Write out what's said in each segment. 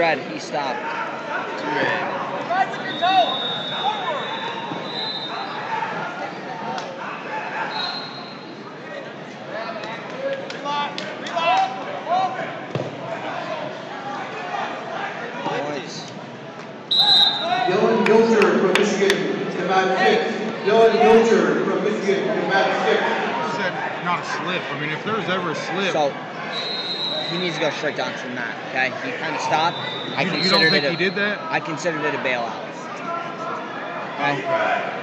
red. He stopped. Two red. Right with your toe. Forward. Relock. Relock. Points. Dylan Gilcher from Michigan to mat six. Dylan Gilcher from Michigan to mat six. I said not a slip. I mean, if there was ever a slip, So he needs to go straight down to the mat. Okay, he kind of stopped. I you, you don't think it. A, he did that? I considered it a bailout. Okay.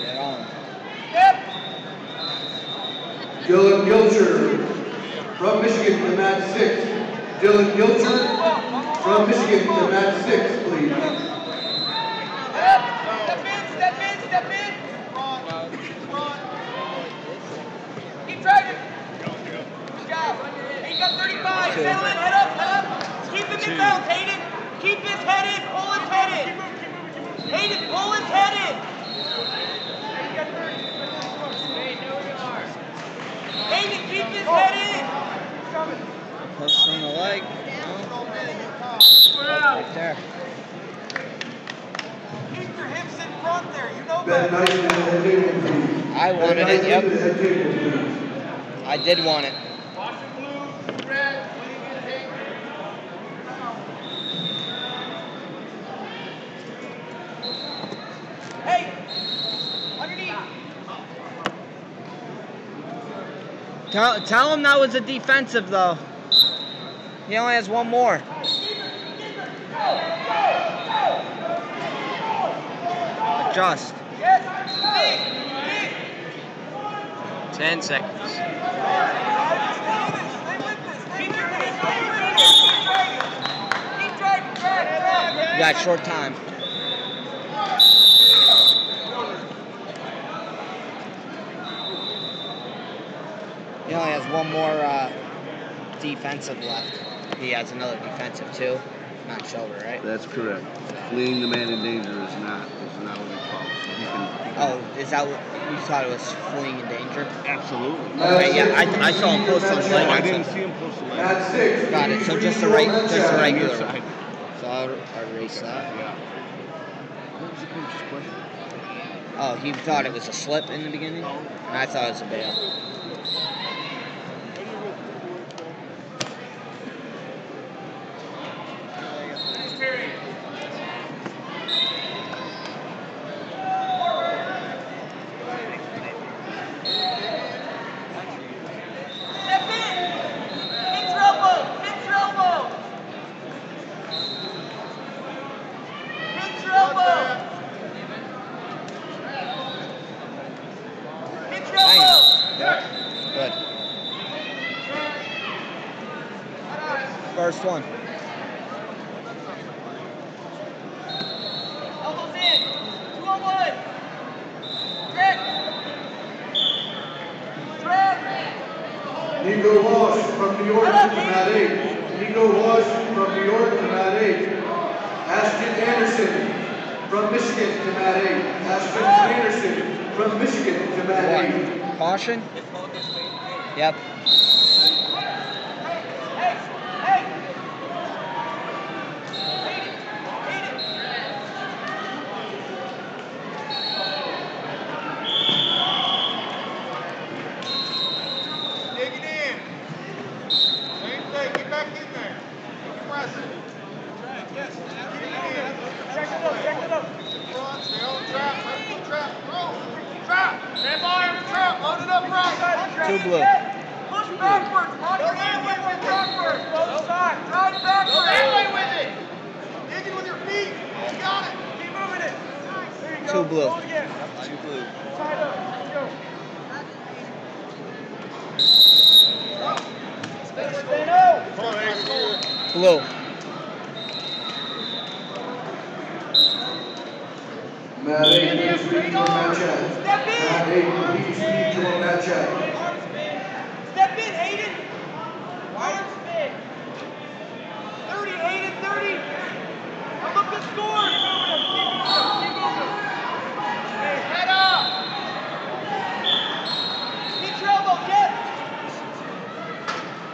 Get on. Dylan Gilcher from Michigan to mat six. Dylan Gilcher from Michigan to mat six, please. Step in, step in, step in. Keep driving. Good job. He got 35. Settle in, head up, head. Keep him in bounds, Hayden. Keep his head in, pull his head in. Hayden, pull his head in. His head in. Post on the leg. Right there. Keep your hips in front there. You know Ben better. Knight to the head table, please. I wanted it. Yep. head table, please. I did want it. Tell, tell him that was a defensive though. He only has one more. Adjust. Yes, big, big. Ten seconds. Stay with this. Keep your feet. Stay with it. Keep driving. Keep driving. Drive, drive. You got short time. He only has one more uh, defensive left. He has another defensive too. Not shoulder, right? That's correct. Fleeing the man in danger is not is not what it calls. He can, he can Oh, is that what you thought it was fleeing in danger? absolutely. Okay, yeah, I, I saw him post on the No, I leg. didn't see him post the leg. Mat six. Got it. So just the right, just the regular. Inside. So I'll, I'll erase that. Yeah. What was the coach's question? Oh, he thought it was a slip in the beginning, and I thought it was a bail. Step in. Hit your elbow. Hit your elbow. Hit your elbow. Hit your Hang elbow. on. Yep. Good. First one. Elbows in. Two on one. Drag. Drag. Nico Walsh from New York to mat eight. Nico Walsh from New York to mat eight. Ashton Anderson from Michigan to mat eight. Ashton Anderson from Michigan to mat eight. Caution? Yep. Hey, hey. Beat it. Beat it. Dig it in. Same thing. Get back in there. Keep pressing. Yes. Check it up. Check it up. Front. Stay on the trap. Right foot trap. Throw. Trap. Stand by every. Load it up right. Two blue. Push backwards. Rock your hand with it backwards. Both sides. Drive backwards. Go that way with it. Dig it with your feet. You got it. Keep moving it. There you go. Two blue. Go again. Two blue. Side up. Let's go. Stay low. Come on, Hayden. Blue. Mat eight, please return to mat check. Step Matt in. 8, to him that check. Step in, Hayden. Arm spin. 30, Hayden, 30. Now look to score. Keep moving, keep moving. Hey, head up. Get your elbow, Jeff.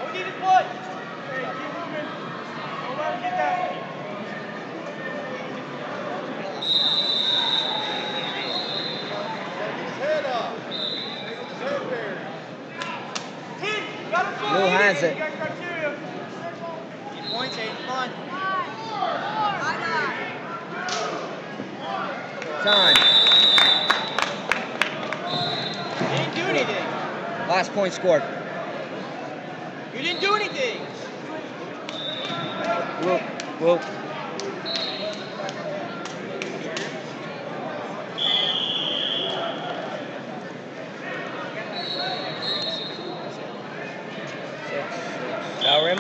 All we need is one. Hey, keep moving. Don't let him get that. Ten, got him for Lou has it. You got criteria. Keep points. Eh? Come. Time. You didn't do anything. Last point scored. You didn't do anything. Whoop, whoop.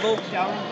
Six. Dalrymple? Down.